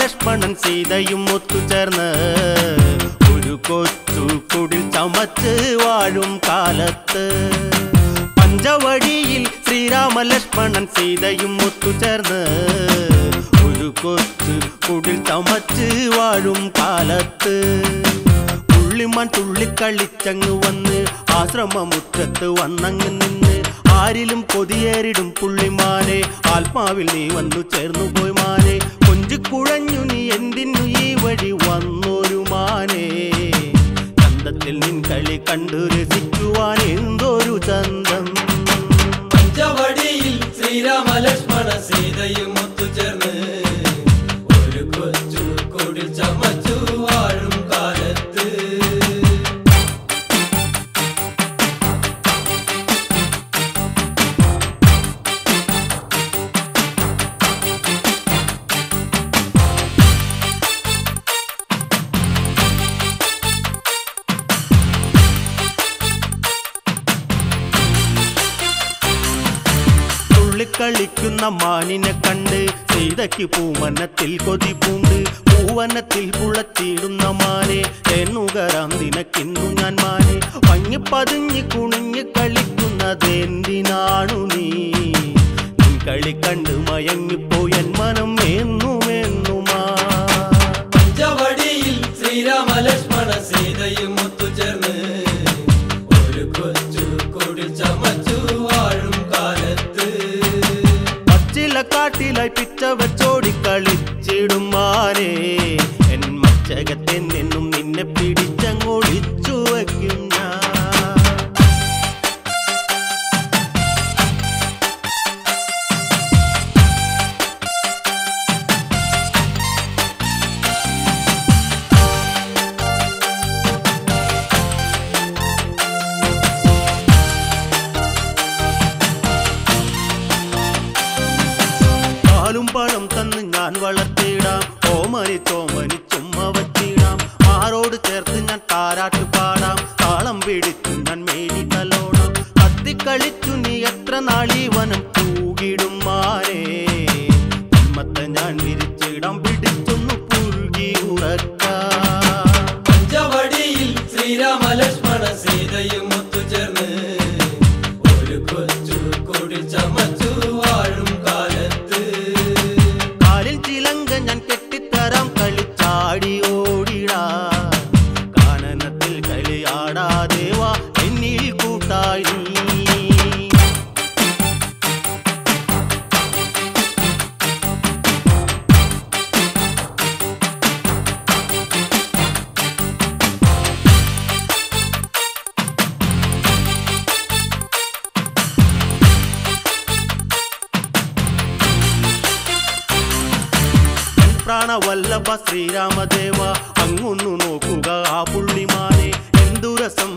ലക്ഷ്മണൻ സീതയും ഒത്തുചേർന്ന് ഒരു കൊച്ചു കുടിൽ ചമച്ച് വാഴും കാലത്ത്. പഞ്ചവടിയിൽ ശ്രീരാമ ലക്ഷ്മണൻ സീതയും ഒത്തുചേർന്ന് ഒരു കൊച്ചു കുടിൽ ചമച്ച് വാഴും കാലത്ത്. പുള്ളിമാൻ തുള്ളിക്കളിച്ചങ്ങ് വന്ന് ആശ്രമമുറ്റത്ത് വന്നങ്ങ് നിന്ന് ആരിലും കൊതിയേറിടും പുള്ളിമാനെ. ആത്മാവിൽ നീ വന്നു ചേർന്നു പോയി മാനെ. കൊഞ്ചിക്കുഴഞ്ഞു നീ എന്തിനു ഈ വഴി വന്നൊരു മാനേ? ചന്തത്തിൽ നിൻ കളി കണ്ടു രസിക്കുവാൻ എന്തൊരു ചന്തം? പഞ്ചവടിയിൽ ശ്രീരാമ ലക്ഷ്മണ സീതയും സീതയ്ക്ക് പൂവനത്തിൽ കൊതി പൂണ്ട്. പൂവനത്തിൽ പുളച്ചിടുന്ന മാനെ. എന്നുകരാം നിനക്കിന്നു ഞാൻ മാനെ. മങ്ങി പതിഞ്ഞ് കുണിഞ്ഞ് കളിക്കുന്നതെന്തിനാണു നീ? നീ കളി കണ്ട് മയങ്ങിപ്പോയൻ മനം എന്നുമെന്നുമാ പഞ്ചവടിയിൽ ശ്രീരാമ ലക്ഷ്മണ സീതയും ഒത്തുചേർന്ന് ഒരു കൊച്ചു കുടിൽ ചമച്ചു വാഴും കാലത്ത്. പച്ചില കാട്ടിലായി പിച്ച ಮಾಡಿತೋಮ പ്രാണവല്ലഭ ശ്രീരാമദേവ അങ്ങൊന്നു നോക്കുക ആ പുള്ളിമാനെ എന്തു രസം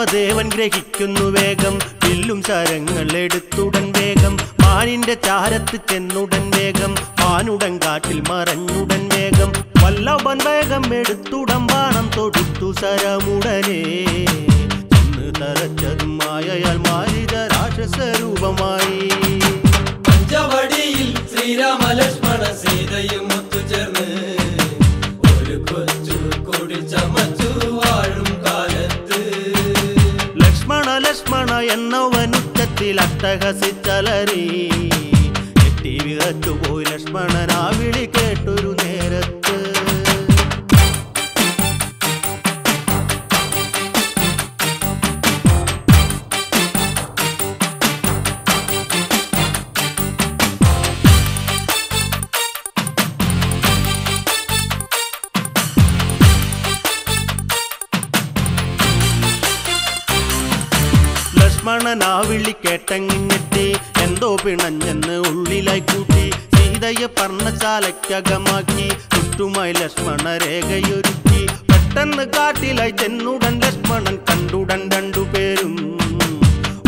ശ്രീരാമദേവൻ ഗ്രഹിക്കുന്നു വേഗം. വില്ലും ശരങ്ങൾ എടുത്തുടൻ വേഗം. മാനിന്റെ ചാരത്ത് ചെന്നുടൻ വേഗം. മാനുടൻ കാട്ടിൽ മറഞ്ഞുടൻ വേഗം. വല്ലവൻ വേഗം എടുത്തുടൻ ബാണം തൊടുത്തു സരമുടനെ ചെന്ന് തറച്ചതും മായയാൽ മാരിത രാക്ഷസരൂപമായി. പഞ്ചവടിയിൽ ശ്രീരാമ ലക്ഷ്മണ സീതയും ഒത്തുചേർന്ന് ഉച്ചത്തിൽ അട്ടഹസിച്ചലറി. എട്ടി വിറച്ചുപോയി ലക്ഷ്മണൻ ആ വിളി കേട്ടൊരു ലക്ഷ്മണൻ ആ വിളി കേട്ടങ്ങിഞ്ഞെത്തി എന്തോ പിണഞ്ഞെന്ന് ഉള്ളിലായി കൂട്ടി. സീതയെ പർണശാലയ്ക്കകമാക്കി ചുറ്റുമായി ലക്ഷ്മണ രേഖയൊരുക്കി. പെട്ടെന്ന് കാട്ടിലായി ചെന്നുടൻ ലക്ഷ്മണൻ കണ്ടുടൻ രണ്ടുപേരും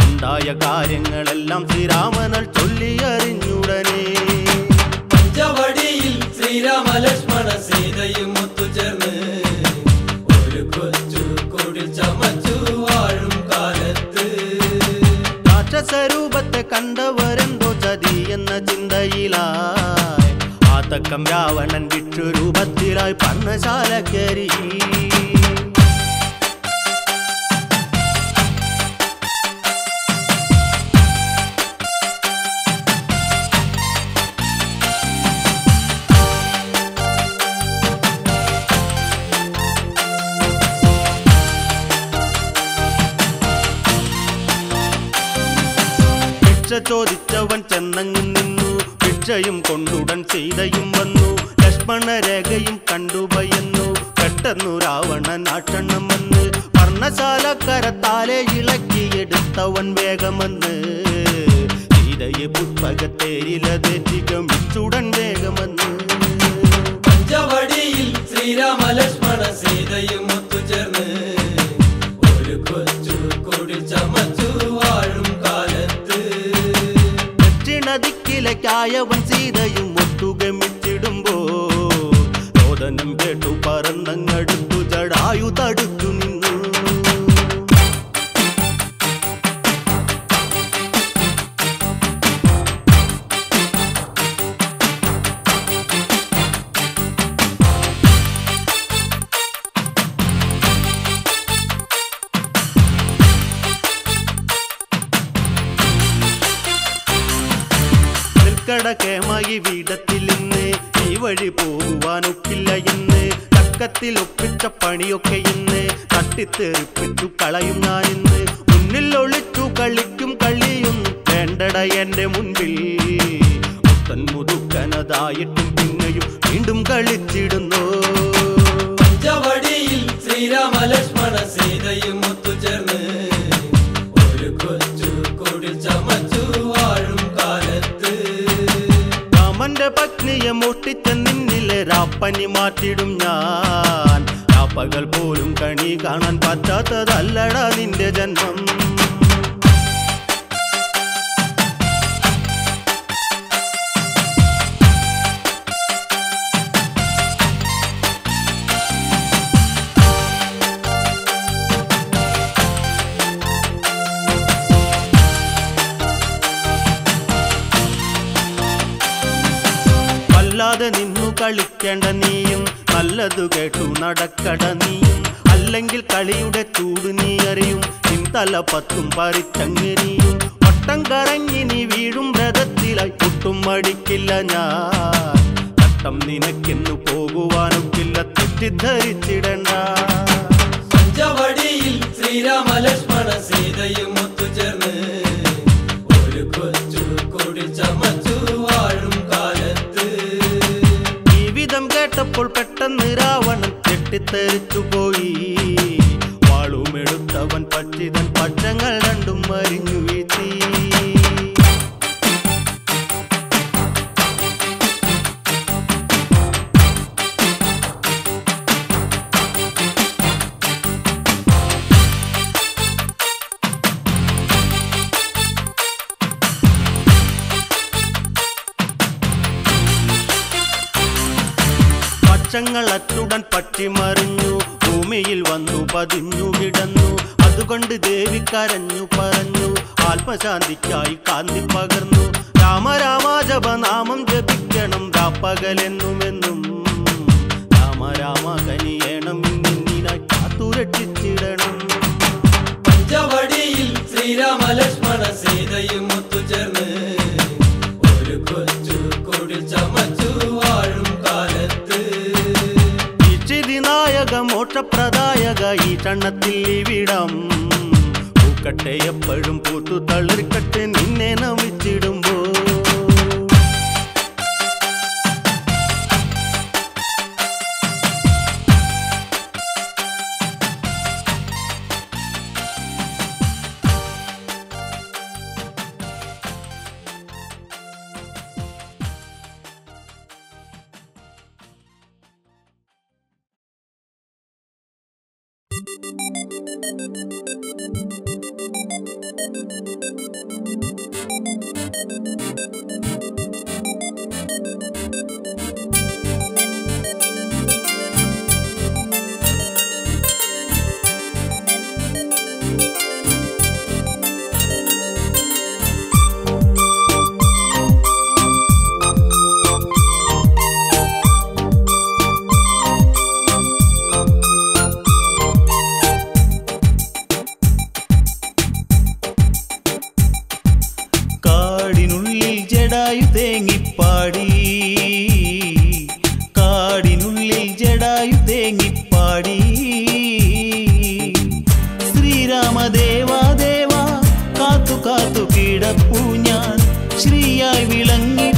ഉണ്ടായ കാര്യങ്ങളെല്ലാം ശ്രീരാമനൽ ചൊല്ലി അറിഞ്ഞുടനെ ശ്രീരാമ ലക്ഷ്മണ സീതയും കണ്ടവരെന്തോ ചതി എന്ന ചിന്തയിലായി. ആതക്കം രാവണൻ വിക്ഷുരൂപത്തിലായി പന്നശാല ഭിക്ഷ ചോദിച്ചവൻ ചെന്നങ്ങ് നിന്നു. ഭിക്ഷയും കൊണ്ടുടൻ സീതയും വന്നു. ലക്ഷ്മണ രേഖയും കണ്ടു ഭയന്നു. പെട്ടെന്നു രാവണൻ ആക്ഷണം വന്ന്. വർണശാലക്കരത്താലെ ഇളക്കിയെടുത്തവൻ വേഗമെന്ന്. സീതയെ പുഷ്പകത്തേരിലതെറ്റി ഗമിച്ചുടൻ വേഗമെന്ന്. പഞ്ചവടിയിൽ ശ്രീരാമ ലക്ഷ്മണ സീതയും 家有温馨的影。തട്ടിത്തെറിപ്പിച്ചു കളയും ഞാൻ ഇന്ന്. മുന്നിൽ ഒളിച്ചു കളിക്കും കളിയും വേണ്ടട എന്റെ മുൻപിൽ. മുത്തൻ മുതുക്കനതായിട്ടും പിന്നെയും വീണ്ടും കളിച്ചിടുന്നു. പഞ്ചവടിയിൽ ശ്രീരാമ ലക്ഷ്മണ സീതയും ഒത്തുചേർന്ന് ഒരു കൊച്ചു കുടിൽ ചമച്ചു വാഴും കാലത്ത്. രാമന്റെ പത്നിയെ മോഷ്ടിച്ച നിന്നിലെ രാപ്പനി മാറ്റിടും ഞാൻ. രാപ്പകൽ പോലും കണി കാണാൻ പറ്റാത്തതല്ലടാ നിന്റെ ജന്മം. നിന്നു കളിക്കേണ്ട നീയും നല്ലതു കേട്ടു നടക്കട നീയും. അല്ലെങ്കിൽ കളിയുടെ ചൂട് നീ അറിയും. നിൻ തല പത്തും പറിച്ചങ്ങനെയും വട്ടം കറങ്ങി നീ വീഴും രഥത്തിലായി. ഒട്ടും മടിക്കില്ല ഞാൻ. തട്ടം നിനക്കെന്നു പോകുവാനൊക്കില്ല. തെറ്റിദ്ധരിച്ചിടണ്ട. ശ്രീരാമ ലക്ഷ്മണ സീതയും ഒത്തുചേർന്ന് കേട്ടപ്പോൾ പെട്ടെന്ന് രാവണൻ തെറ്റിത്തെറിച്ചു പക്ഷങ്ങൾ അച്ചുടൻ പറ്റിമറിഞ്ഞു ഭൂമിയിൽ വന്നു പതിഞ്ഞു കിടന്നു. അതുകൊണ്ട് ദേവി കരഞ്ഞു പറഞ്ഞു ആത്മശാന്തിക്കായി കാന്തി പകർന്നു. രാമ ജപനാമം ജപിക്കണം രാപ്പകലെന്നുമെന്നും. രാമ രാമ കനിയേണം ഇന്നിനായി കാത്തുരക്ഷിച്ചിടണം പഞ്ചവടിയിൽ ശ്രീരാമ ലക്ഷ്മണ സീതയും നായക മോക്ഷപ്രദായക ഈ ചണ്ണത്തിൽ ഇവിടം. പൂക്കട്ടെ എപ്പോഴും പൂത്തു തളിർക്കട്ടെ നിന്നെ ജടായു തേങ്ങിപ്പാടി. കാടിനുള്ളിൽ ജടായു തേങ്ങിപ്പാടി. ശ്രീരാമദേവാ ദേവാ കാത്തു കാത്തു കിടപ്പു ഞാൻ. ശ്രീയായി വിളങ്ങി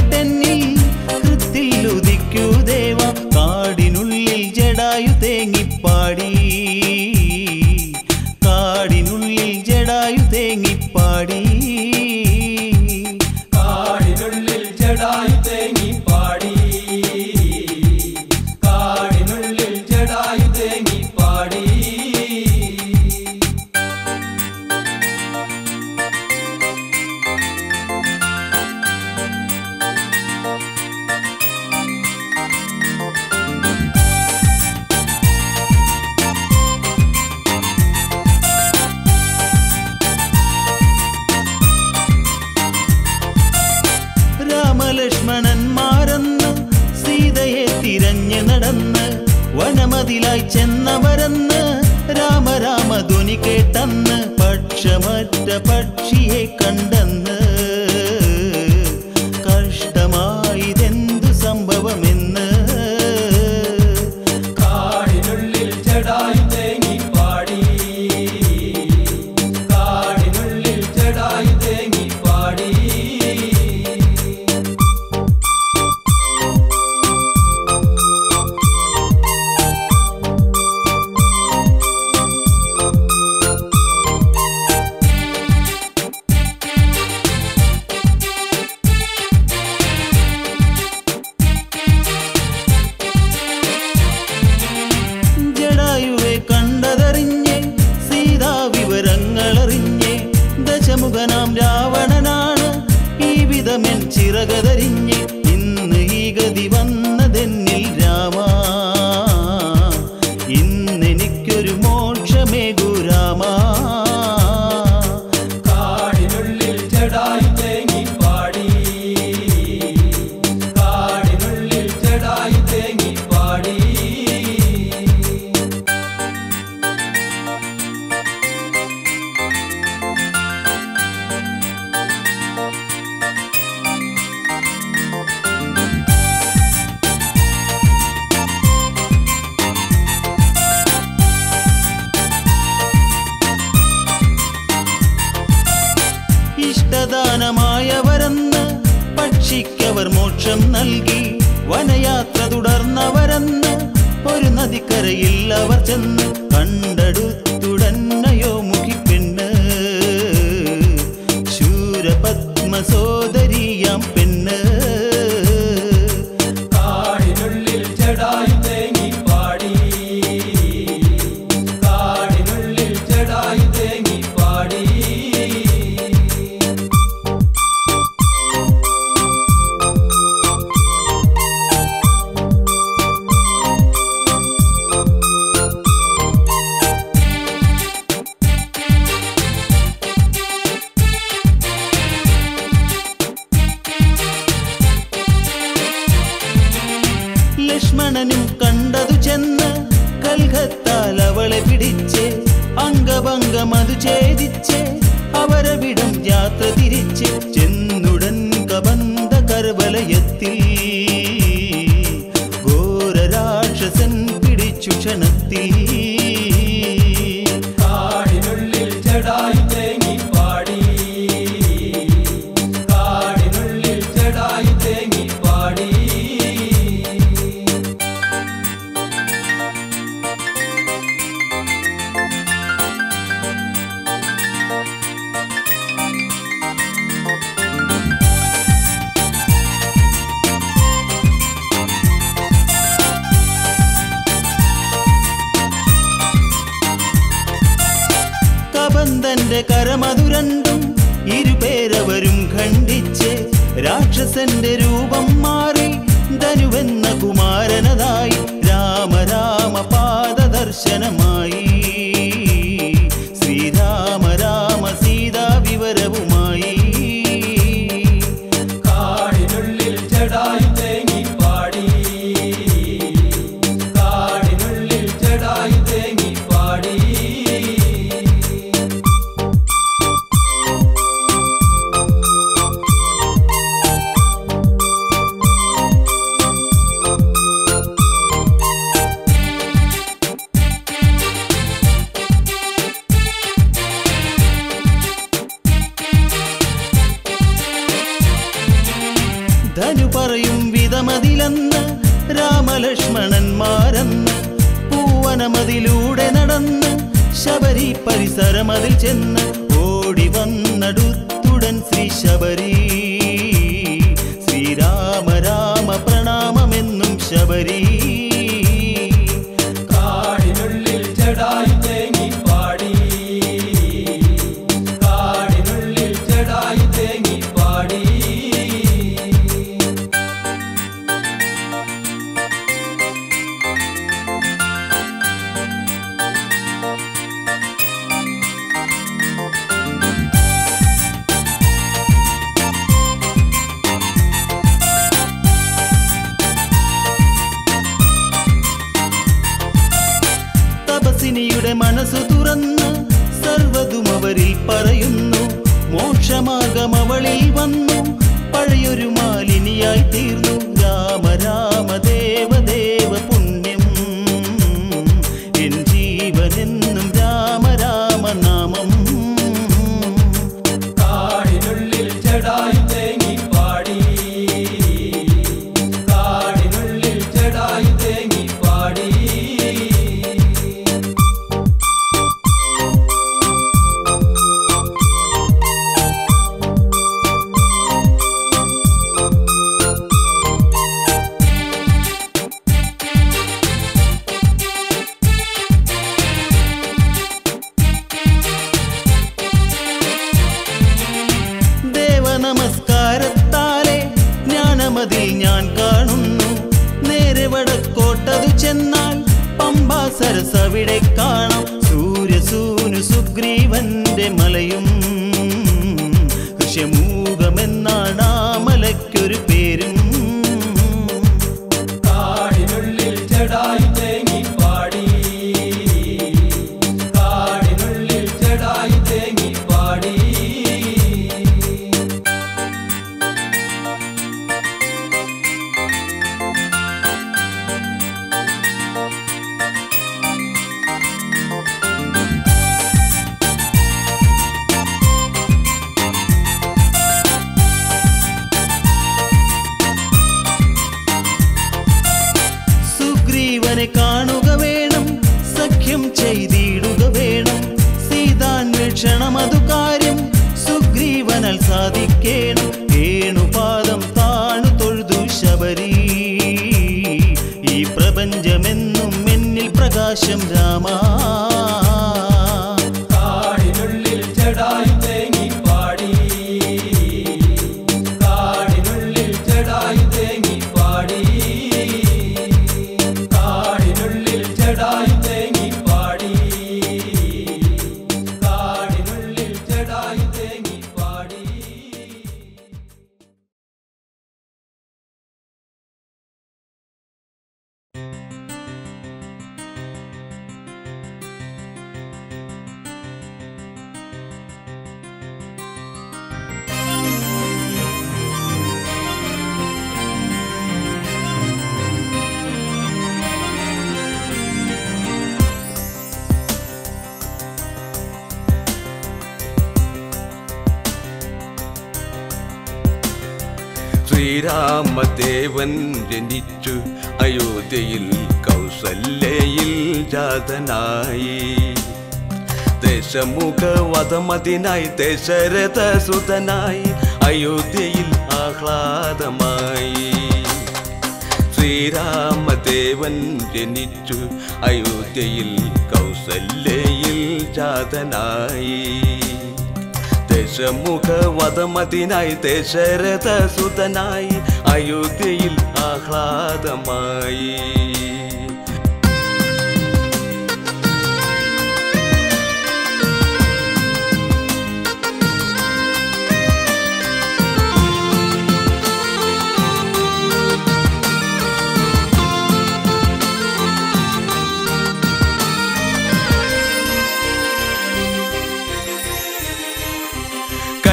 വഞ്ചിക്കവർ മോക്ഷം നൽകി. വനയാത്ര തുടർന്നവരെന്ന് ഒരു നദിക്കരയിൽ അവർ ചെന്ന് കണ്ടെടുത്തുടന്ന കണ്ടതു ചെന്ന് കൽഹത്താൽ അവളെ പിടിച്ച് അംഗഭംഗം അതു ഛേദിച്ച് അവരവിടം യാത്ര തിരിച്ച് ചെന്നുടൻ കബന്ധ കർവലയത്തിൽ ഘോര രാക്ഷസൻ പിടിച്ചു ക്ഷണത്തിൽ. ഇരുവരും ഖണ്ഡിച്ച് രാക്ഷസന്റെ രൂപം മാറി ധനുവെന്ന കുമാരനതായി രാമ രാമ പാദദർശനമായി. ശബരി പരിസരമതിൽ ചെന്ന് ഓടി വന്നടുത്തുടൻ ശ്രീ ശബരീ ai dir ദൈവന്റെ മലയും കൃഷ്യമൂകമെന്നാണ് പ്രപഞ്ചമെന്നും എന്നിൽ പ്രകാശം രാമാ കാടിനുള്ളിൽ ജടായു ശ്രീരാമദേവൻ ജനിച്ചു അയോധ്യയിൽ കൗസല്യയിൽ ജാതനായി. ദശമുഖവതമതിനായി ദശരഥ സുതനായി അയോധ്യയിൽ ആഹ്ലാദമായി. ശ്രീരാമദേവൻ ജനിച്ചു അയോധ്യയിൽ കൗസല്യയിൽ ജാതനായി. ദശമുഖ വധമതിനായി ദശരഥ സുതനായി അയോധ്യയിൽ ആഹ്ലാദമായി.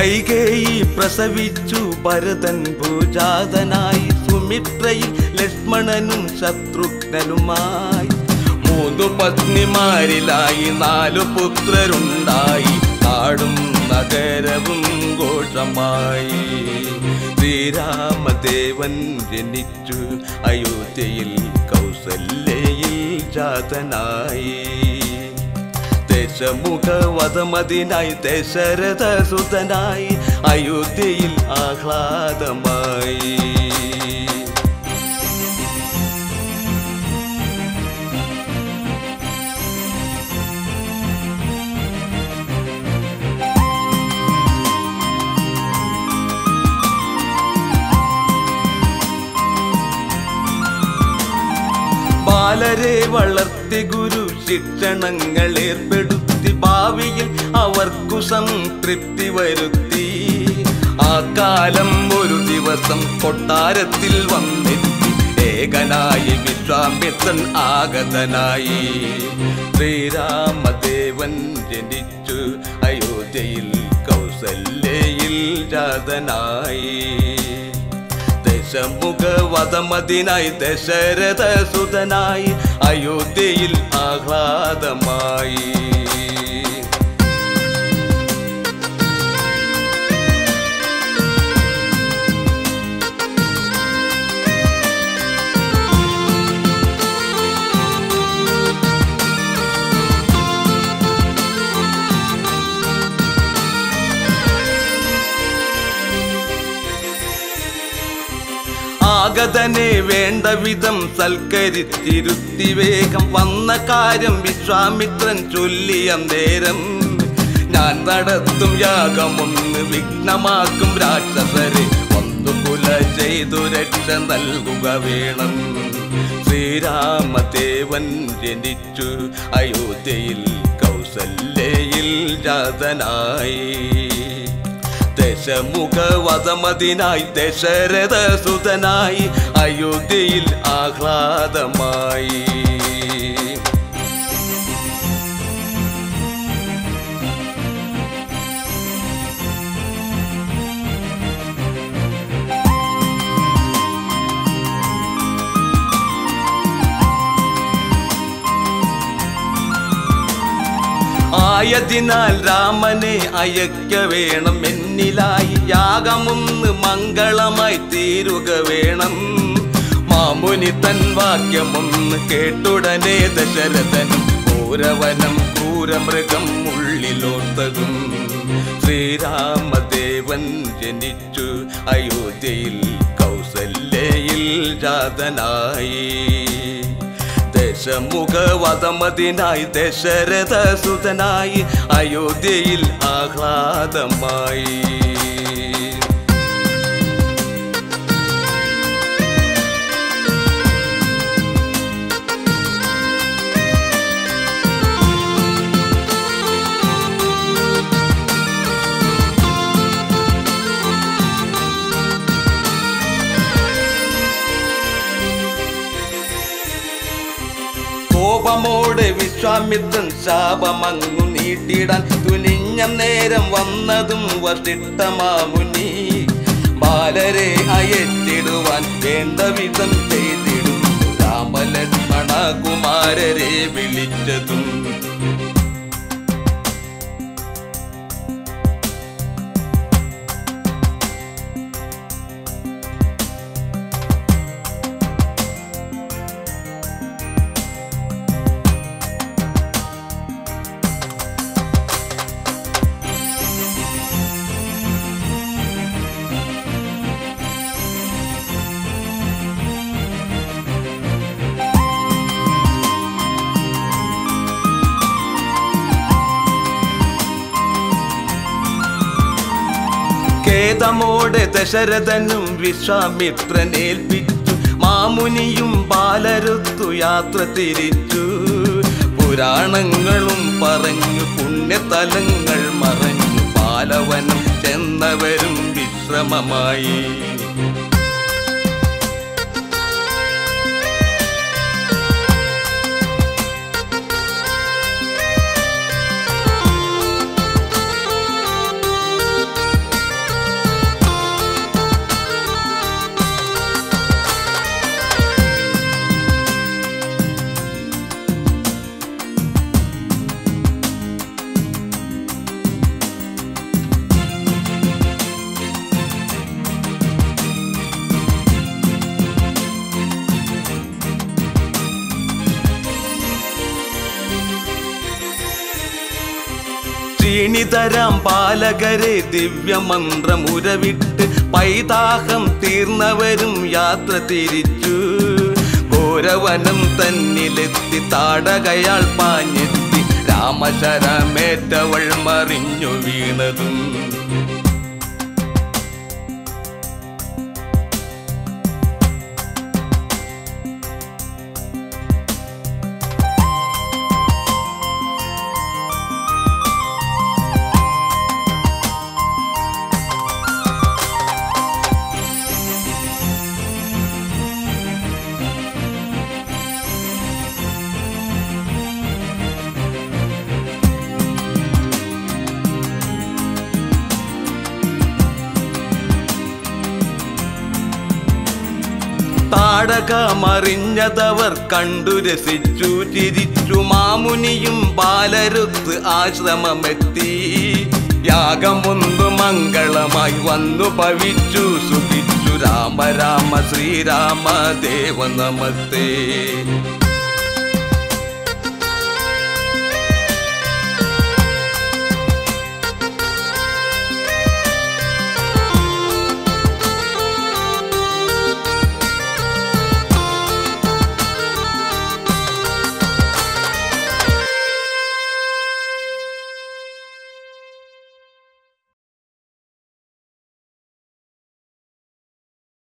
കൈകേയി പ്രസവിച്ചു ഭരതൻ പൂജാതനായി സുമിത്രയിൽ ലക്ഷ്മണനും ശത്രുഘ്നനുമായി. മൂന്നു പത്നിമാരിലായി നാലു പുത്രരുണ്ടായി നാടും നഗരവും ഘോഷമായി. ശ്രീരാമദേവൻ ജനിച്ചു അയോധ്യയിൽ കൗസല്യയിൽ ജാതനായി. ദശമുഖ വധമതിനായി ദശരഥ സുതനായി അയോധ്യയിൽ ആഹ്ലാദമായി. ബാലരെ വളർത്തി ഗുരു ശിക്ഷണങ്ങൾ ഏർപ്പെടുത്തി ഭാവിയിൽ അവർക്കു സംതൃപ്തി വരുത്തി. ആ കാലം ഒരു ദിവസം കൊട്ടാരത്തിൽ വന്നെത്തി. ഏകനായി വിശ്വാമിത്രൻ ആഗതനായി. ശ്രീരാമദേവൻ ജനിച്ചു. അയോധ്യയിൽ കൗസല്യയിൽ വധമതിനായി ദശരഥ സുതനായി അയോധ്യയിൽ ആഹ്ലാദമായി. ആഗതനെ വേണ്ട വിധം സൽക്കരിച്ചിരുത്തി വേഗം വന്ന കാര്യം വിശ്വാമിത്രൻ ചൊല്ലിയ നേരം. ഞാൻ നടത്തും യാഗമൊന്ന് വിഘ്നമാക്കും രാക്ഷസരെ. ഒന്നു കുല ചെയ്തു രക്ഷ നൽകുക വേണം. ശ്രീരാമദേവൻ ജനിച്ചു അയോധ്യയിൽ കൗസല്യയിൽ ജാതനായി. ദശമുഖ ദശരഥസുതനായി ദശരഥ സുതനായി അയോധ്യയിൽ ആഹ്ലാദമായി. ആയതിനാൽ രാമനെ അയക്ക വേണം എന്നിലായി യാഗമൊന്ന് മംഗളമായി തീരുക വേണം. മാമുനി തൻ വാക്യമൊന്ന് കേട്ടുടനെ ദശരഥനും പൂരവനം ക്രൂരമൃഗം ഉള്ളിലോർത്തതും ശ്രീരാമദേവൻ ജനിച്ചു അയോധ്യയിൽ കൗസല്യയിൽ ജാതനായി. ദശമുഖ വധമതിനായി ദശരഥ സുതനായി അയോധ്യയിൽ ആഹ്ലാദമായി കോപമോടെ വിശ്വാമിത്രൻ ശാപമങ്ങു നീട്ടിടാൻ തുനിഞ്ഞ നേരം വന്നതും വസിട്ടമാമുനി ബാലരെ അയറ്റിടുവാൻ വേണ്ട ചെയ്തിടും. രാമലക്ഷ്മണ കുമാരരെ വിളിച്ചതും വേദമോടെ ദശരഥനും വിശ്വാമിത്രനേൽപ്പിച്ചു. മാമുനിയും പാലരുത്തു യാത്ര തിരിച്ചു. പുരാണങ്ങളും പറഞ്ഞു പുണ്യതലങ്ങൾ മറഞ്ഞു. പാലവനം ചെന്നവരും വിശ്രമമായി. ക്ഷീണിതരാം പാലകരെ ദിവ്യമന്ത്രമുരവിട്ട് പൈതാഹം തീർന്നവരും യാത്ര തിരിച്ചു. ഘോരവനം തന്നിലെത്തി താടകയാൾ പാഞ്ഞെത്തി. രാമശരമേറ്റവൾ മറിഞ്ഞു വീണതും. താടകമറിഞ്ഞതവർ കണ്ടു രസിച്ചു ചിരിച്ചു. മാമുനിയും ബാലരുത്ത് ആശ്രമമെത്തി. യാഗമൊന്നു മംഗളമായി വന്നു പവിച്ചു സുഖിച്ചു രാമ രാമ ശ്രീരാമ ദേവ നമസ്തേ.